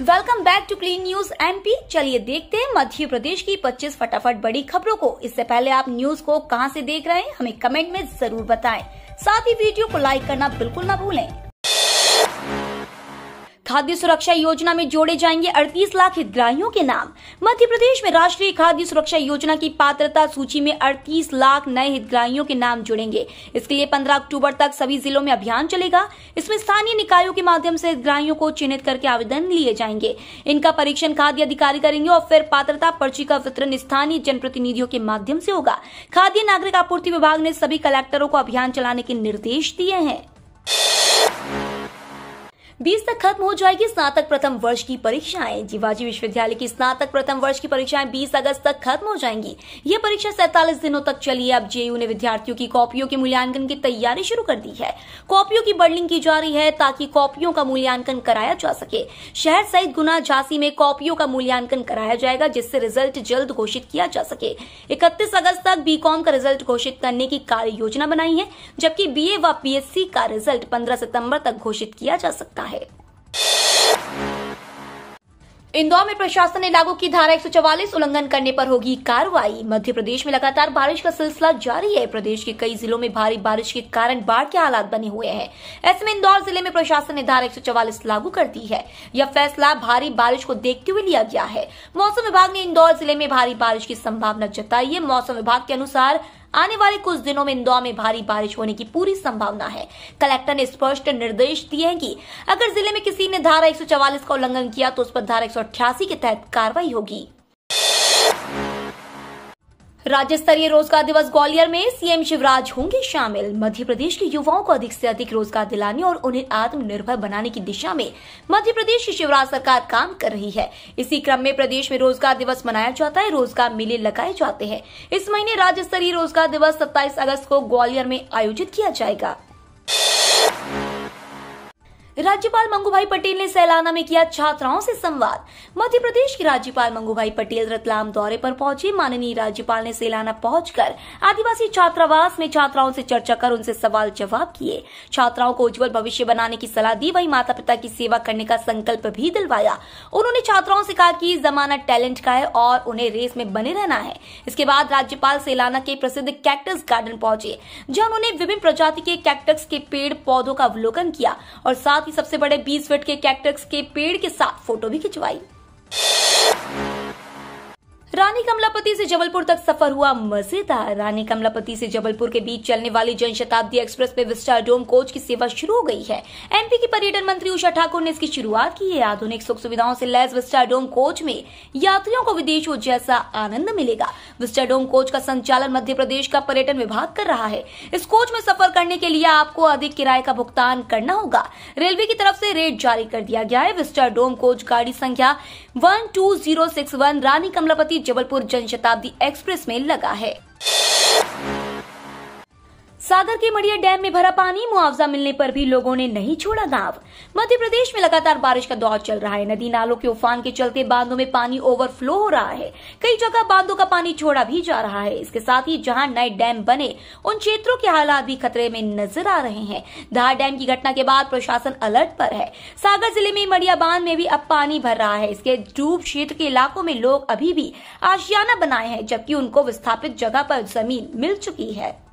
Welcome back to clean news MP चलिए देखते हैं मध्य प्रदेश की 25 फटाफट बड़ी खबरों को। इससे पहले आप न्यूज़ को कहाँ से देख रहे हैं, हमें कमेंट में ज़रूर बताएँ। साथ ही वीडियो को लाइक करना बिल्कुल ना भूलें। खाद्य सुरक्षा योजना में जोड़े जाएँगे 38 लाख हितग्राहियों के नाम। मध्य प्रदेश में राष्ट्रीय खाद्य सुरक्षा योजना की पात्रता सूची में 38 लाख नए हितग्राहियों के नाम जुड़ेंगे। इसके लिए 15 अक्टूबर तक सभी जिलों में अभियान चलेगा। इसमें स्थानीय निकायों के माध्यम से हितग्राहियों को चिन्हित करके आवेदन लिए जाएँगे। इनका परीक्षण खाद्य अधिकारी करेंगे और फिर पात्रता पर्ची का वितरण स्थानीय जनप्रतिनिधियों के माध्यम से होगा। खाद्य नागरिक आपूर्ति विभाग ने सभी कलेक्टरों को अभियान चलाने के निर्देश दिए हैं। बीस तक खत्म हो जाएगी स्नातक प्रथम वर्ष की परीक्षाएँ। जीवाजी विश्वविद्यालय की स्नातक प्रथम वर्ष की परीक्षाएँ 20 अगस्त तक खत्म हो जाएँगी। ये परीक्षा सैतालीस दिनों तक चली है। अब जेयू ने विद्यार्थियों की कॉपियों के मूल्यांकन की तैयारी शुरू कर दी है। कॉपियों की बर्डिंग की जा रही है ताकि कॉपियों का मूल्यांकन कराया जा सके। शहर सहित गुना झांसी में कॉपियों का मूल्यांकन कराया जाएगा, जिससे रिज़ल्ट जल्द घोषित किया जा सके। इकतीस अगस्त तक बीकॉम का रिज़ल्ट घोषित करने की कार्य योजना बनाई है, जबकि बीए व पीएससी का रिज़ल्ट पंद्रह सितंबर तक घोषित किया जा सकता है। इंदौर में प्रशासन ने लागू की धारा 144 उल्लंघन करने पर होगी कार्रवाई। मध्य प्रदेश में लगातार बारिश का सिलसिला जारी है। प्रदेश के कई जिलों में भारी बारिश के कारण बाढ़ के हालात बने हुए हैं। ऐसे में इंदौर ज़िले में प्रशासन ने धारा 144 लागू कर दी है। यह फैसला भारी बारिश को देखते हुए लिया गया है। मौसम विभाग ने इंदौर ज़िले में भारी बारिश की संभावना जताई है। मौसम विभाग के अनुसार आने वाले कुछ दिनों में इंदौर में भारी बारिश होने की पूरी संभावना है। कलेक्टर ने स्पष्ट निर्देश दिए हैं कि अगर ज़िले में किसी ने धारा 144 का उल्लंघन किया तो उस पर धारा 188 के तहत कार्रवाई होगी। राज्य स्तरीय रोज़गार दिवस ग्वालियर में सीएम शिवराज होंगे शामिल। मध्य प्रदेश के युवाओं को अधिक से अधिक रोज़गार दिलाने और उन्हें आत्मनिर्भर बनाने की दिशा में मध्य प्रदेश की शिवराज सरकार काम कर रही है। इसी क्रम में प्रदेश में रोज़गार दिवस मनाया जाता है, रोज़गार मेले लगाए जाते हैं। इस महीने राज्य स्तरीय रोज़गार दिवस सत्ताईस अगस्त को ग्वालियर में आयोजित किया जाएगा। राज्यपाल मंगूभाई पटेल ने सैलाना में किया छात्राओं से संवाद। मध्य प्रदेश के राज्यपाल मंगूभाई पटेल रतलाम दौरे पर पहुँचे। माननीय राज्यपाल ने सैलाना पहुंचकर आदिवासी छात्रावास में छात्राओं से चर्चा कर उनसे सवाल जवाब किए। छात्राओं को उज्जवल भविष्य बनाने की सलाह दी। वही माता पिता की सेवा करने का संकल्प भी दिलवाया। उन्होंने छात्राओं से कहा कि जमाना टैलेंट का है और उन्हें रेस में बने रहना है। इसके बाद राज्यपाल सेलाना के प्रसिद्ध कैक्टस गार्डन पहुँचे, जहाँ उन्होंने विभिन्न प्रजाति के कैक्टस के पेड़ पौधों का अवलोकन किया और साथ ही सबसे बड़े 20 फीट के कैक्टस के पेड़ के साथ फ़ोटो भी खिंचवाई। रानी कमलापति से जबलपुर तक सफ़र हुआ मज़ेदार। रानी कमलापति से जबलपुर के बीच चलने वाली जनशताब्दी एक्सप्रेस में विस्टा डोम कोच की सेवा शुरू हो गई है। एमपी की पर्यटन मंत्री उषा ठाकुर ने इसकी शुरुआत की है। आधुनिक सुख सुविधाओं से लैस विस्टा डोम कोच में यात्रियों को विदेशों जैसा आनंद मिलेगा। विस्टा डोम कोच का संचालन मध्य प्रदेश का पर्यटन विभाग कर रहा है। इस कोच में सफ़र करने के लिए आपको अधिक किराए का भुगतान करना होगा। रेलवे की तरफ़ से रेट जारी कर दिया गया है। विस्टा डोम कोच गाड़ी संख्या वन रानी कमलापति जबलपुर जनशताब्दी एक्सप्रेस में लगा है। सागर के मड़िया डैम में भरा पानी मुआवजा मिलने पर भी लोगों ने नहीं छोड़ा गाँव मध्य प्रदेश में लगातार बारिश का दौर चल रहा है। नदी नालों के उफान के चलते बांधों में पानी ओवरफ्लो हो रहा है। कई जगह बांधों का पानी छोड़ा भी जा रहा है। इसके साथ ही जहाँ नए डैम बने, उन क्षेत्रों के हालात भी खतरे में नज़र आ रहे हैं। धार डैम की घटना के बाद प्रशासन अलर्ट पर है। सागर ज़िले में मड़िया बाँध में भी अब पानी भर रहा है। इसके डूब क्षेत्र के इलाकों में लोग अभी भी आशियाना बनाए हैं, जबकि उनको विस्थापित जगह पर ज़मीन मिल चुकी है।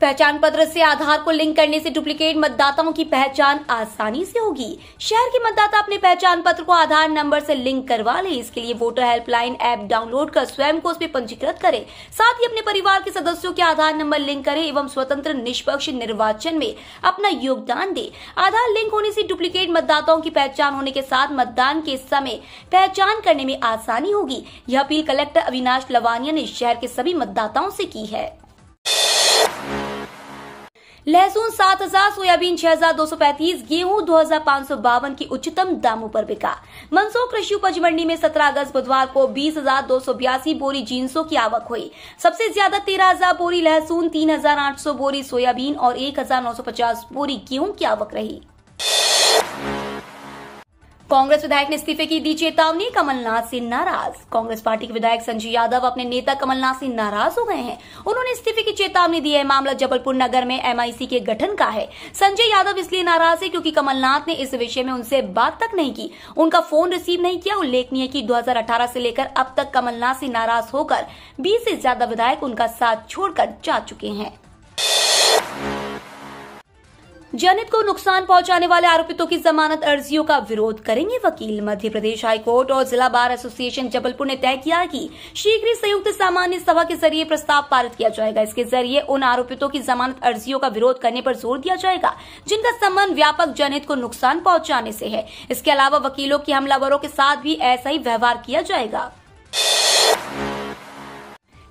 पहचान पत्र से आधार को लिंक करने से डुप्लीकेट मतदाताओं की पहचान आसानी से होगी। शहर के मतदाता अपने पहचान पत्र को आधार नंबर से लिंक करवा ले। इसके लिए वोटर हेल्पलाइन ऐप डाउनलोड कर स्वयं को उसमें पंजीकृत करें। साथ ही अपने परिवार के सदस्यों के आधार नंबर लिंक करें एवं स्वतंत्र, निष्पक्ष निर्वाचन में अपना योगदान दे। आधार लिंक होने से डुप्लीकेट मतदाताओं की पहचान होने के साथ मतदान के समय पहचान करने में आसानी होगी। यह अपील कलेक्टर अविनाश लवानिया ने शहर के सभी मतदाताओं से की है। लहसुन सात हज़ार, सोयाबीन छह हज़ार, दो सौ पैंतीस, गेहूँ दो हज़ार पाँच सौ बावन की उच्चतम दामों पर बिका। मंदसौर कृषि उपज मंडी में सत्रह अगस्त बुधवार को बीस हज़ार, दो सौ बयासी बोरी जींसों की आवक हुई। सबसे ज़्यादा तेरह हज़ार बोरी लहसुन, तीन हज़ार आठ सौ बोरी सोयाबीन और एक हज़ार नौ सौ पचास बोरी गेहूँ की आवक रही। कांग्रेस विधायक ने इस्तीफे की दी चेतावनी, कमलनाथ से नाराज़। कांग्रेस पार्टी के विधायक संजय यादव अपने नेता कमलनाथ से नाराज़ हो गए हैं। उन्होंने इस्तीफे की चेतावनी दी है। मामला जबलपुर नगर में एमआईसी के गठन का है। संजय यादव इसलिए नाराज़ है क्योंकि कमलनाथ ने इस विषय में उनसे बात तक नहीं की। उनका फ़ोन रिसीव नहीं किया। उल्लेखनीय की दो हज़ार अठारह से लेकर अब तक कमलनाथ से नाराज़ होकर बीस से ज़्यादा विधायक उनका साथ छोड़कर जा चुके हैं। जनहित को नुकसान पहुँचाने वाले आरोपितों की जमानत अर्जियों का विरोध करेंगे वकील। मध्य प्रदेश हाईकोर्ट और जिला बार एसोसिएशन जबलपुर ने तय किया कि शीघ्र ही संयुक्त सामान्य सभा के ज़रिए प्रस्ताव पारित किया जाएगा। इसके ज़रिए उन आरोपितों की जमानत अर्जियों का विरोध करने पर ज़ोर दिया जाएगा, जिनका संबंध व्यापक जनहित को नुकसान पहुँचाने से है। इसके अलावा वकीलों की हमलावरों के साथ भी ऐसा ही व्यवहार किया जाएगा।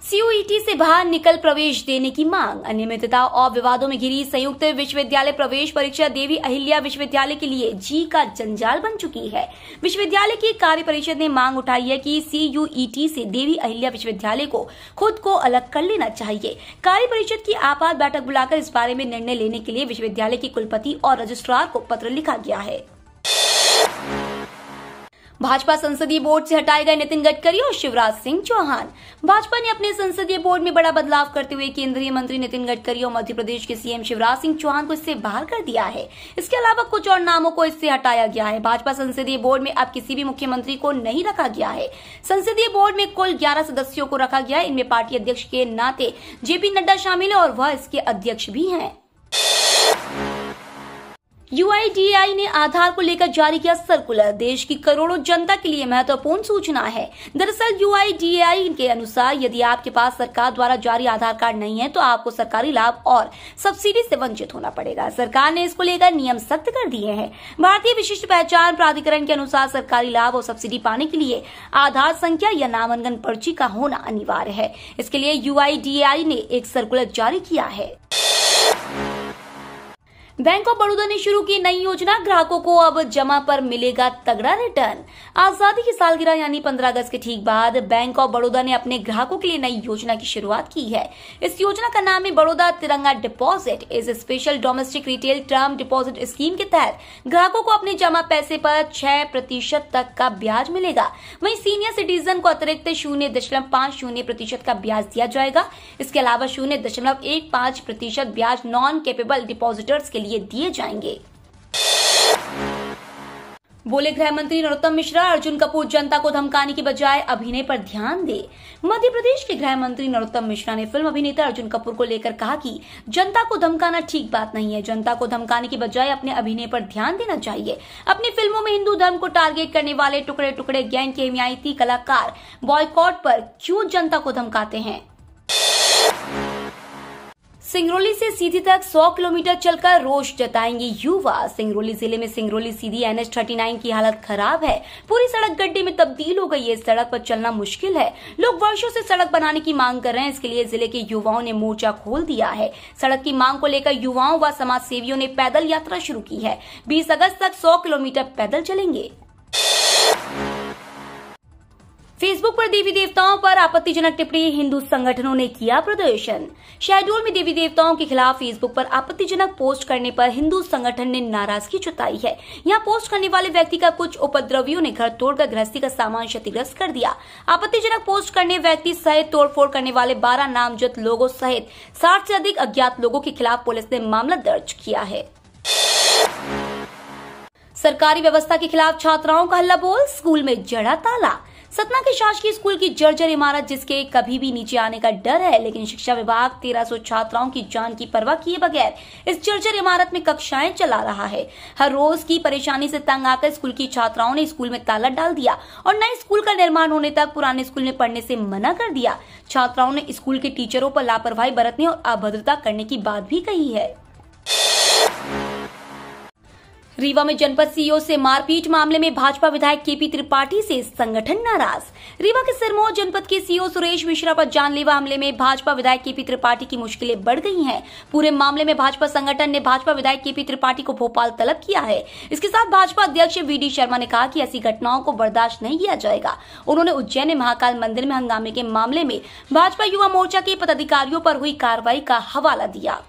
सीयूईटी से बाहर निकल प्रवेश देने की मांग। अनियमितता और विवादों में घिरी संयुक्त विश्वविद्यालय प्रवेश परीक्षा देवी अहिल्या विश्वविद्यालय के लिए जी का जंजाल बन चुकी है। विश्वविद्यालय की कार्य परिषद ने मांग उठाई है कि सीयूईटी से देवी अहिल्या विश्वविद्यालय को खुद को अलग कर लेना चाहिए। कार्य परिषद की आपात बैठक बुलाकर इस बारे में निर्णय लेने के लिए विश्वविद्यालय के कुलपति और रजिस्ट्रार को पत्र लिखा गया है। भाजपा संसदीय बोर्ड से हटाए गए नितिन गडकरी और शिवराज सिंह चौहान। भाजपा ने अपने संसदीय बोर्ड में बड़ा बदलाव करते हुए केंद्रीय मंत्री नितिन गडकरी और मध्य प्रदेश के सीएम शिवराज सिंह चौहान को इससे बाहर कर दिया है। इसके अलावा कुछ और नामों को इससे हटाया गया है। भाजपा संसदीय बोर्ड में अब किसी भी मुख्यमंत्री को नहीं रखा गया है। संसदीय बोर्ड में कुल ग्यारह सदस्यों को रखा गया है। इनमें पार्टी अध्यक्ष के नाते जेपी नड्डा शामिल है और वह इसके अध्यक्ष भी हैं। यूआईडीएआई ने आधार को लेकर जारी किया सर्कुलर। देश की करोड़ों जनता के लिए महत्वपूर्ण सूचना है। दरअसल, यूआईडीएआई के अनुसार, यदि आपके पास सरकार द्वारा जारी आधार कार्ड नहीं है तो आपको सरकारी लाभ और सब्सिडी से वंचित होना पड़ेगा। सरकार ने इसको लेकर नियम सख्त कर दिए हैं। भारतीय विशिष्ट पहचान प्राधिकरण के अनुसार, सरकारी लाभ और सब्सिडी पाने के लिए आधार संख्या या नामांकन पर्ची का होना अनिवार्य है। इसके लिए यूआईडीएआई ने एक सर्कुलर जारी किया है। बैंक ऑफ़ बड़ौदा ने शुरू की नई योजना। ग्राहकों को अब जमा पर मिलेगा तगड़ा रिटर्न। आज़ादी की सालगिरह, यानी 15 अगस्त के ठीक बाद बैंक ऑफ़ बड़ौदा ने अपने ग्राहकों के लिए नई योजना की शुरुआत की है। इस योजना का नाम है बड़ौदा तिरंगा डिपॉजिट। इस special domestic retail term deposit scheme के तहत ग्राहकों को अपने जमा पैसे पर छह प्रतिशत तक का ब्याज मिलेगा। वही सीनियर सिटीजन को अतिरिक्त शून्य दशमलव पाँच शून्य प्रतिशत का ब्याज दिया जाएगा। इसके अलावा शून्य दशमलव एक पाँच प्रतिशत ब्याज नॉन केपेबल डिपॉजिटर्स के लिए दिए जाएँगे। बोले गृह मंत्री नरोत्तम मिश्रा, अर्जुन कपूर जनता को धमकाने की बजाय अभिनय पर ध्यान दे। मध्य प्रदेश के गृह मंत्री नरोत्तम मिश्रा ने फ़िल्म अभिनेता अर्जुन कपूर को लेकर कहा कि जनता को धमकाना ठीक बात नहीं है। जनता को धमकाने की बजाय अपने अभिनय पर ध्यान देना चाहिए। अपनी फ़िल्मों में हिंदू धर्म को टारगेट करने वाले टुकड़े टुकड़े गैंग के हिमायती कलाकार बॉयकॉट पर क्यों जनता को धमकाते हैं? सिंगरौली से सीधी तक 100 किलोमीटर चलकर रोष जताएँगे युवा। सिंगरौली ज़िले में Singrauli Sidhi N H thirty की हालत खराब है। पूरी सड़क गड्ढे में तब्दील हो गई है। सड़क पर चलना मुश्किल है। लोग वर्षों से सड़क बनाने की मांग कर रहे हैं। इसके लिए ज़िले के युवाओं ने मोर्चा खोल दिया है। सड़क की मांग को लेकर युवाओं व समाज सेवियों ने पैदल यात्रा शुरू की है। बीस अगस्त तक सौ किलोमीटर पैदल चलेंगे। फेसबुक पर देवी देवताओं पर आपत्तिजनक टिप्पणी हिंदू संगठनों ने किया प्रदर्शन। शहडोल में देवी देवताओं के खिलाफ फेसबुक पर आपत्तिजनक पोस्ट करने पर हिंदू संगठन ने नाराज़गी जताई है। यहाँ पोस्ट करने वाले व्यक्ति का कुछ उपद्रवियों ने घर तोड़कर गृहस्थी का सामान क्षतिग्रस्त कर दिया। आपत्तिजनक पोस्ट करने व्यक्ति सहित तोड़फोड़ करने वाले बारह नामजद लोगों सहित साठ ऐसी अधिक अज्ञात लोगों के खिलाफ पुलिस ने मामला दर्ज किया है। सरकारी व्यवस्था के खिलाफ छात्राओं का हल्ला बोल, स्कूल में जड़ा ताला। सतना के शासकीय स्कूल की जर्जर इमारत, जिसके कभी भी नीचे आने का डर है, लेकिन शिक्षा विभाग 1300 छात्राओं की जान की परवाह किए बगैर इस जर्जर इमारत में कक्षाएँ चला रहा है। हर रोज की परेशानी से तंग आकर स्कूल की छात्राओं ने स्कूल में ताला डाल दिया और नए स्कूल का निर्माण होने तक पुराने स्कूल में पढ़ने से मना कर दिया। छात्राओं ने स्कूल के टीचरों पर लापरवाही बरतने और अभद्रता करने की बात भी कही है। रीवा में जनपद सीईओ से मारपीट मामले में भाजपा विधायक केपी त्रिपाठी से संगठन नाराज़। रीवा के सिरमौर जनपद के सीईओ सुरेश मिश्रा पर जानलेवा हमले में भाजपा विधायक केपी त्रिपाठी की मुश्किलें बढ़ गई हैं। पूरे मामले में भाजपा संगठन ने भाजपा विधायक केपी त्रिपाठी को भोपाल तलब किया है। इसके साथ भाजपा अध्यक्ष वी शर्मा ने कहा की ऐसी घटनाओं को बर्दाश्त नहीं किया जाएगा। उन्होंने उज्जैन महाकाल मंदिर में हंगामे के मामले में भाजपा युवा मोर्चा के पदाधिकारियों पर हुई कार्रवाई का हवाला दिया।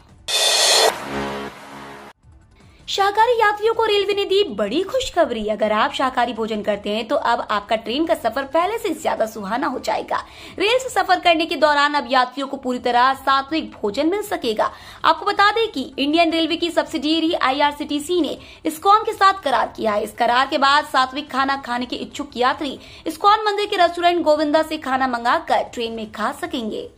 शाकाहारी यात्रियों को रेलवे ने दी बड़ी खुशखबरी। अगर आप शाकाहारी भोजन करते हैं तो अब आपका ट्रेन का सफ़र पहले से ज़्यादा सुहाना हो जाएगा। रेल से सफ़र करने के दौरान अब यात्रियों को पूरी तरह सात्विक भोजन मिल सकेगा। आपको बता दें कि इंडियन रेलवे की सब्सिडियरी आईआरसीटीसी ने इस्कॉन के साथ करार किया है। इस करार के बाद सात्विक खाना खाने के इच्छुक यात्री इस्कॉन मंदिर के रेस्टोरेंट गोविंदा से खाना मंगाकर ट्रेन में खा सकेंगे।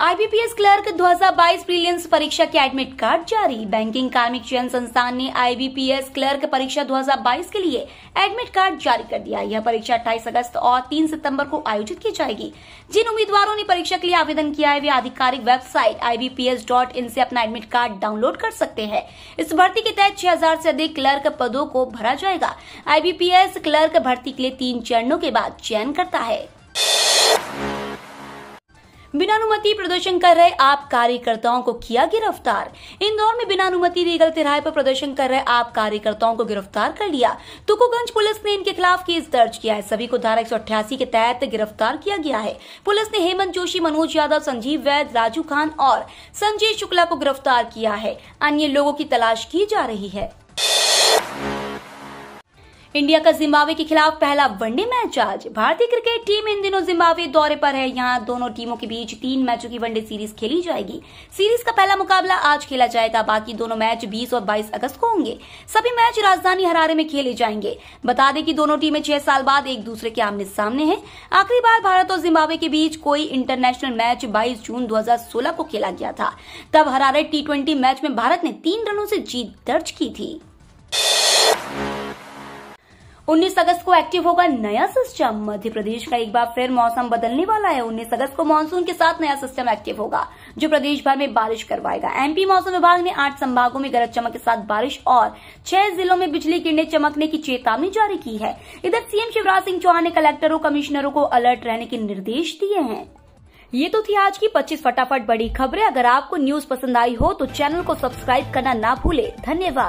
आईबीपीएस क्लर्क 2022 प्रीलियंस परीक्षा के एडमिट कार्ड जारी। बैंकिंग कार्मिक, चयन संस्थान ने आईबीपीएस क्लर्क परीक्षा 2022 के लिए एडमिट कार्ड जारी कर दिया। यह परीक्षा 28 अगस्त और 3 सितंबर को आयोजित की जाएगी। जिन उम्मीदवारों ने परीक्षा के लिए आवेदन किया है, वे आधिकारिक वेबसाइट आई से अपना एडमिट कार्ड डाउनलोड कर सकते हैं। इस भर्ती के तहत छह से अधिक क्लर्क पदों को भरा जाएगा। आईबीपीएस क्लर्क भर्ती के लिए तीन चरणों के बाद चयन करता है। बिना अनुमति प्रदर्शन कर रहे आप कार्यकर्ताओं को किया गिरफ़्तार। इंदौर में बिना अनुमति रीगल तिराहे पर प्रदर्शन कर रहे आप कार्यकर्ताओं को गिरफ़्तार कर लिया। तुकुगंज पुलिस ने इनके खिलाफ केस दर्ज किया है। सभी को धारा एक सौ अठासी के तहत गिरफ़्तार किया गया है। पुलिस ने हेमंत जोशी, मनोज यादव, संजीव वैद राजू खान और संजय शुक्ला को गिरफ़्तार किया है। अन्य लोगों की तलाश की जा रही है। इंडिया का जिम्बाब्वे के खिलाफ पहला वनडे मैच आज। भारतीय क्रिकेट टीम इन दिनों जिम्बाब्वे दौरे पर है। यहाँ दोनों टीमों के बीच तीन मैचों की वनडे सीरीज़ खेली जाएगी। सीरीज़ का पहला मुकाबला आज खेला जाएगा। बाकी दोनों मैच 20 और 22 अगस्त को होंगे। सभी मैच राजधानी हरारे में खेले जाएँगे। बता दें कि दोनों टीमें छह साल बाद एक दूसरे के आमने सामने हैं। आखिरी बार भारत और जिम्बाब्वे के बीच कोई इंटरनेशनल मैच बाईस जून दो हज़ार सोलह को खेला गया था। तब हरारे टी मैच में भारत ने तीन रनों से जीत दर्ज की थी। 19 अगस्त को एक्टिव होगा नया सिस्टम। मध्य प्रदेश का एक बार फिर मौसम बदलने वाला है। 19 अगस्त को मानसून के साथ नया सिस्टम एक्टिव होगा, जो प्रदेश भर में बारिश करवाएगा। एमपी मौसम विभाग ने आठ संभागों में गरज चमक के साथ बारिश और छह जिलों में बिजली गिरने, चमकने की चेतावनी जारी की है। इधर सीएम शिवराज सिंह चौहान ने कलेक्टरों, कमिश्नरों को अलर्ट रहने के निर्देश दिए हैं। ये तो थी आज की 25 फटाफट बड़ी खबरें। अगर आपको न्यूज़ पसंद आई हो तो चैनल को सब्सक्राइब करना ना भूले। धन्यवाद।